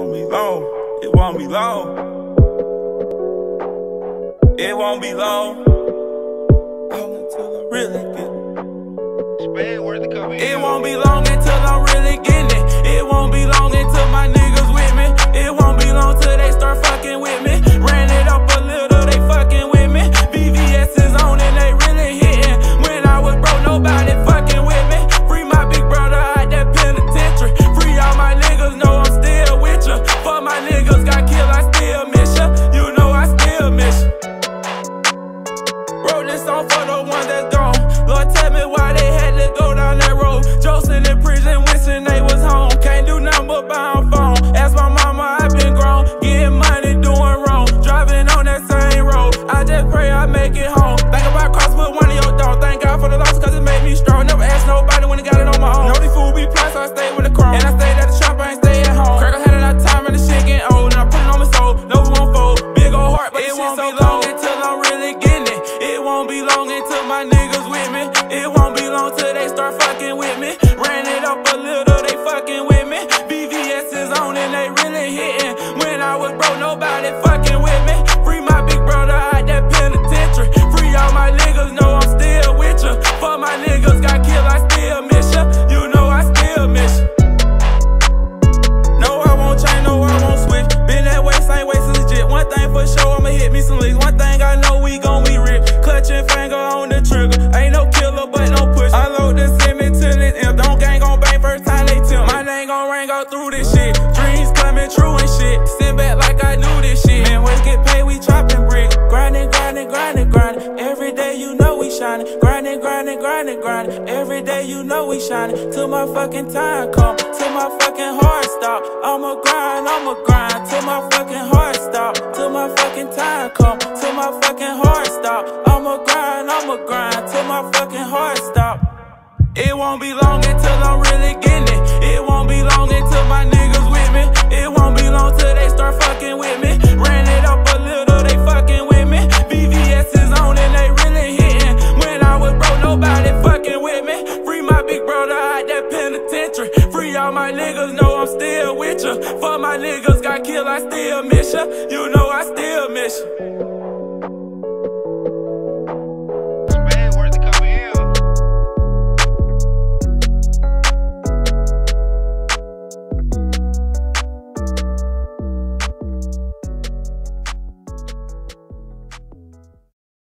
won't be long. It won't be long. It won't be long. Until I really get. It won't be long until. this song for the ones that's gone. Lord, tell me why they had to go down that road. Joseph it. Won't be long till they start fucking with me. day you know we shining. Grinding, grinding, grinding, grinding. Every day you know we shining. Till my fucking time come. Till my fucking heart stop. I'ma grind, I'ma grind. Till my fucking heart stop. Till my fucking time come. Till my fucking heart stop. I'ma grind, I'ma grind. Till my fucking heart stop. It won't be long until I'm really getting it. It won't be long. For my niggas got killed, I still miss ya. You know I still miss ya.